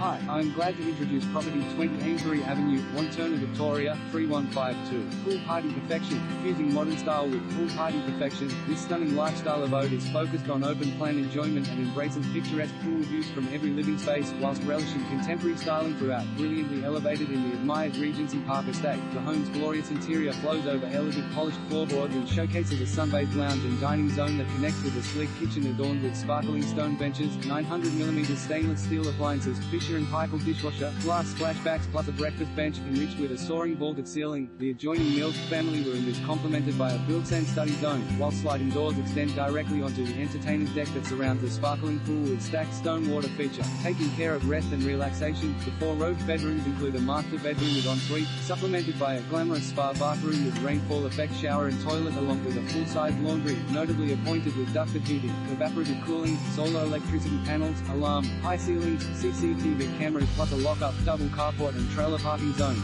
Hi, I am glad to introduce property 20 Amesbury Avenue, Wantirna, Victoria, 3152. Pool party perfection, fusing modern style with pool party perfection. This stunning lifestyle abode is focused on open plan enjoyment and embraces picturesque pool views from every living space, whilst relishing contemporary styling throughout. Brilliantly elevated in the admired Regency Park estate, the home's glorious interior flows over elegant polished floorboards and showcases a sunbathed lounge and dining zone that connects with a sleek kitchen adorned with sparkling stone benches, 900mm stainless steel appliances, Fisher and Paykel dishwasher, glass splashbacks plus a breakfast bench enriched with a soaring vaulted ceiling. The adjoining Mills family room is complemented by a built-in study zone, while sliding doors extend directly onto the entertainer's deck that surrounds the sparkling pool with stacked stone water feature. Taking care of rest and relaxation, the four robed bedrooms include a master bedroom with ensuite, supplemented by a glamorous spa bathroom with rainfall effect shower and toilet along with a full-size laundry, notably appointed with ducted heating, evaporative cooling, solar electricity panels, alarm, high ceilings, CCTV cameras plus a lock-up, double carport and trailer parking zone.